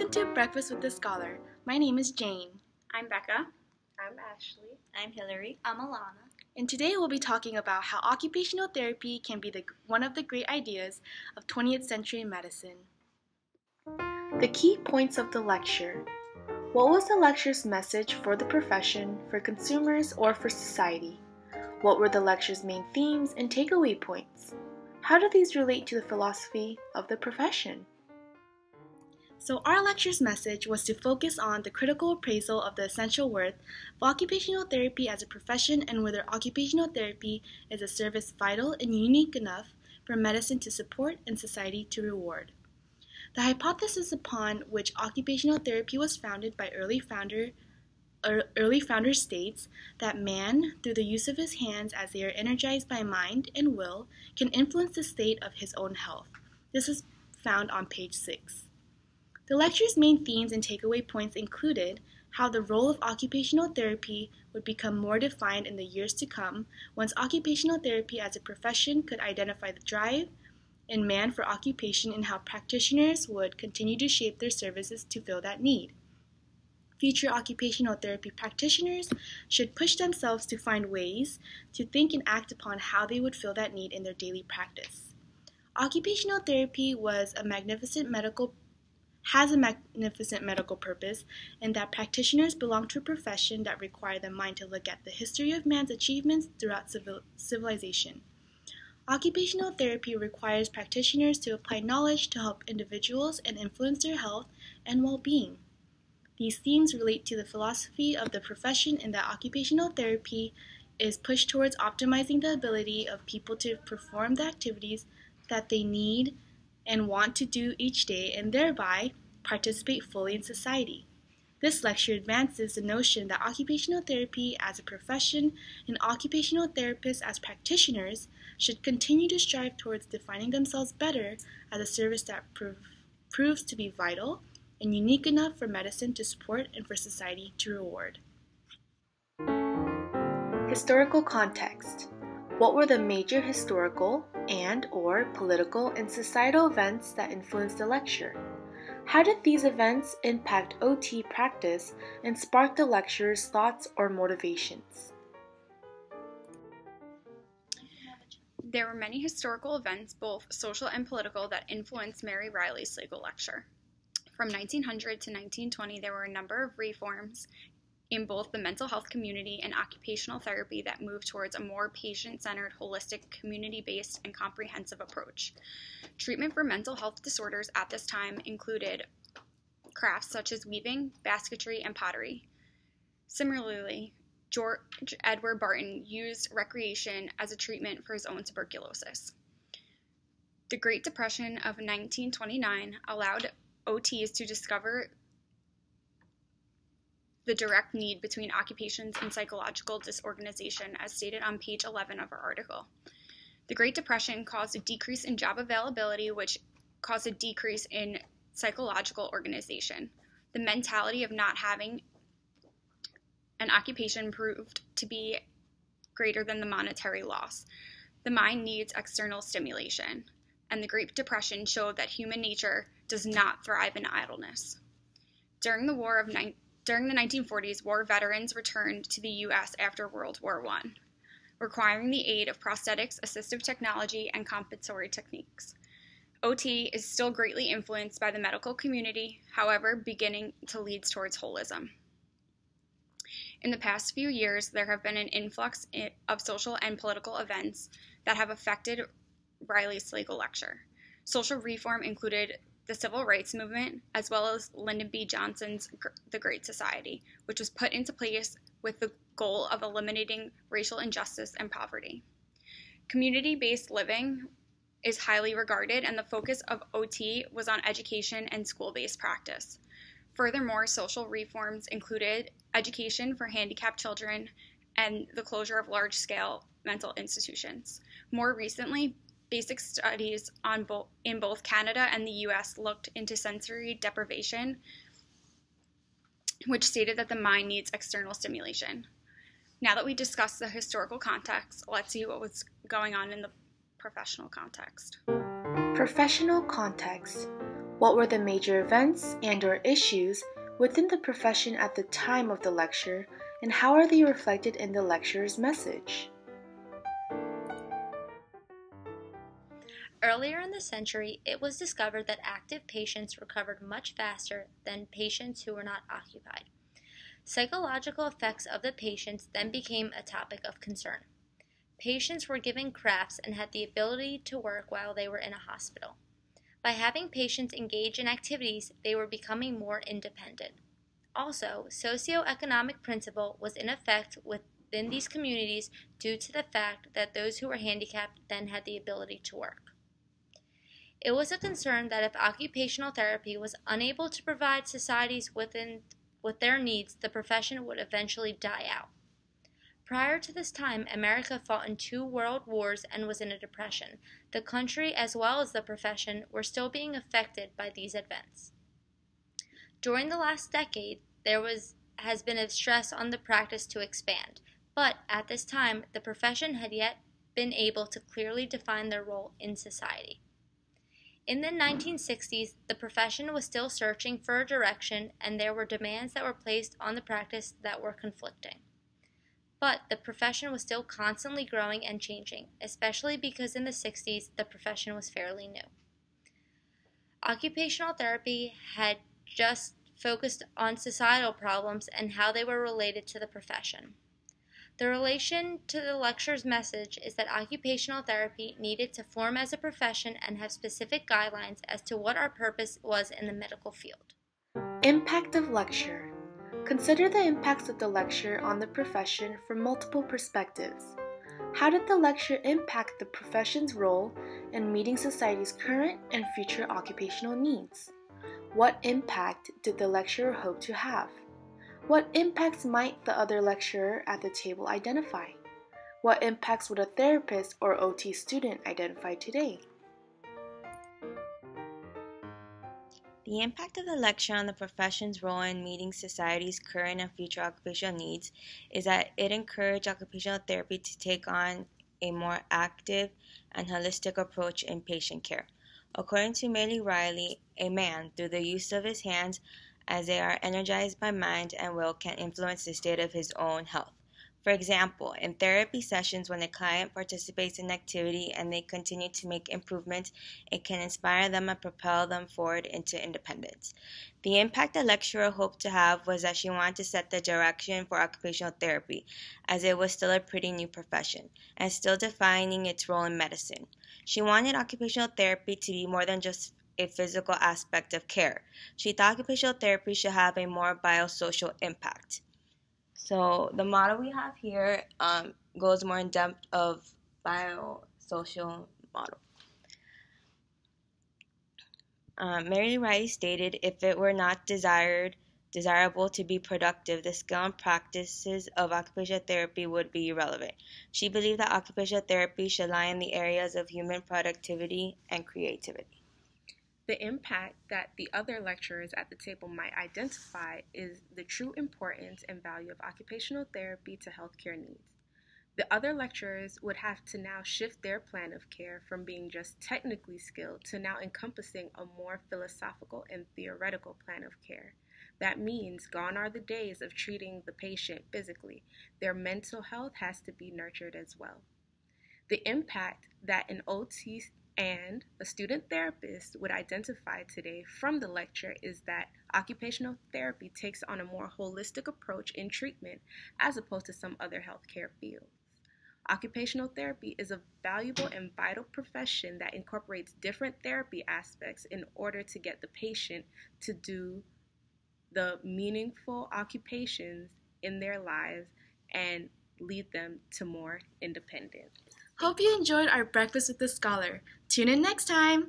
Welcome to Breakfast with the Scholar. My name is Jane. I'm Becca. I'm Ashley. I'm Hillary. I'm Alana. And today we'll be talking about how occupational therapy can be the, one of the great ideas of 20th century medicine. The key points of the lecture. What was the lecture's message for the profession, for consumers, or for society? What were the lecture's main themes and takeaway points? How do these relate to the philosophy of the profession? So, our lecture's message was to focus on the critical appraisal of the essential worth of occupational therapy as a profession and whether occupational therapy is a service vital and unique enough for medicine to support and society to reward. The hypothesis upon which occupational therapy was founded by early founder er, early founder states that man, through the use of his hands as they are energized by mind and will, can influence the state of his own health. This is found on page 6. The lecture's main themes and takeaway points included how the role of occupational therapy would become more defined in the years to come once occupational therapy as a profession could identify the drive in man for occupation and how practitioners would continue to shape their services to fill that need. Future occupational therapy practitioners should push themselves to find ways to think and act upon how they would fill that need in their daily practice. Occupational therapy was a magnificent medical has a magnificent medical purpose in that practitioners belong to a profession that require the mind to look at the history of man's achievements throughout civil, civilization. Occupational therapy requires practitioners to apply knowledge to help individuals and influence their health and well-being. These themes relate to the philosophy of the profession in that occupational therapy is pushed towards optimizing the ability of people to perform the activities that they need and want to do each day and thereby participate fully in society. This lecture advances the notion that occupational therapy as a profession and occupational therapists as practitioners should continue to strive towards defining themselves better as a service that prov- proves to be vital and unique enough for medicine to support and for society to reward. Historical context. What were the major historical and or political and societal events that influenced the lecture? How did these events impact OT practice and spark the lecturer's thoughts or motivations? There were many historical events, both social and political, that influenced Mary Reilly's Slagle lecture. From 1900 to 1920, there were a number of reforms in both the mental health community and occupational therapy that move towards a more patient centered, holistic, community based, and comprehensive approach. Treatment for mental health disorders at this time included crafts such as weaving, basketry, and pottery. Similarly, George Edward Barton used recreation as a treatment for his own tuberculosis. The Great Depression of 1929 allowed OTs to discover the direct need between occupations and psychological disorganization, as stated on page 11 of our article. The Great Depression caused a decrease in job availability, which caused a decrease in psychological organization. The mentality of not having an occupation proved to be greater than the monetary loss. The mind needs external stimulation, and the Great Depression showed that human nature does not thrive in idleness. During the war of ni- during the 1940s, war veterans returned to the U.S. after World War I, requiring the aid of prosthetics, assistive technology, and compensatory techniques. OT is still greatly influenced by the medical community, however, beginning to lead towards holism. In the past few years, there have been an influx of social and political events that have affected Reilly's Slagle lecture. Social reform included the civil rights movement, as well as Lyndon B. Johnson's The Great Society, which was put into place with the goal of eliminating racial injustice and poverty. Community based living is highly regarded, and the focus of OT was on education and school based practice. Furthermore, social reforms included education for handicapped children and the closure of large scale mental institutions. More recently, basic studies on bo- in both Canada and the US looked into sensory deprivation, which stated that the mind needs external stimulation. Now that we discussed the historical context, let's see what was going on in the professional context. Professional context. What were the major events and or issues within the profession at the time of the lecture and how are they reflected in the lecturer's message? Earlier in the century, it was discovered that active patients recovered much faster than patients who were not occupied. Psychological effects of the patients then became a topic of concern. Patients were given crafts and had the ability to work while they were in a hospital. By having patients engage in activities, they were becoming more independent. Also, socioeconomic principle was in effect within these communities due to the fact that those who were handicapped then had the ability to work. It was a concern that if occupational therapy was unable to provide societies within with their needs, the profession would eventually die out. Prior to this time, America fought in two world wars and was in a depression. The country, as well as the profession, were still being affected by these events. During the last decade, there was has been a stress on the practice to expand, but at this time, the profession had yet been able to clearly define their role in society. In the 1960s, the profession was still searching for a direction, and there were demands that were placed on the practice that were conflicting. But the profession was still constantly growing and changing, especially because in the 60s the profession was fairly new. Occupational therapy had just focused on societal problems and how they were related to the profession. The relation to the lecture's message is that occupational therapy needed to form as a profession and have specific guidelines as to what our purpose was in the medical field. Impact of lecture Consider the impacts of the lecture on the profession from multiple perspectives. How did the lecture impact the profession's role in meeting society's current and future occupational needs? What impact did the lecturer hope to have? What impacts might the other lecturer at the table identify? What impacts would a therapist or OT student identify today? The impact of the lecture on the profession's role in meeting society's current and future occupational needs is that it encouraged occupational therapy to take on a more active and holistic approach in patient care. According to Mary Reilly, a man, through the use of his hands as they are energized by mind and will, can influence the state of his own health. For example, in therapy sessions, when a client participates in activity and they continue to make improvements, it can inspire them and propel them forward into independence. The impact the lecturer hoped to have was that she wanted to set the direction for occupational therapy, as it was still a pretty new profession and still defining its role in medicine. She wanted occupational therapy to be more than just a physical aspect of care. She thought occupational therapy should have a more biosocial impact. So the model we have here um, goes more in depth of biosocial model. Um, Mary Rice stated, if it were not desired, desirable to be productive, the skill and practices of occupational therapy would be irrelevant. She believed that occupational therapy should lie in the areas of human productivity and creativity. The impact that the other lecturers at the table might identify is the true importance and value of occupational therapy to healthcare needs. The other lecturers would have to now shift their plan of care from being just technically skilled to now encompassing a more philosophical and theoretical plan of care. That means gone are the days of treating the patient physically. Their mental health has to be nurtured as well. The impact that an OT and a student therapist would identify today from the lecture is that occupational therapy takes on a more holistic approach in treatment as opposed to some other healthcare fields. Occupational therapy is a valuable and vital profession that incorporates different therapy aspects in order to get the patient to do the meaningful occupations in their lives and lead them to more independence. Hope you enjoyed our Breakfast with the Scholar. Tune in next time.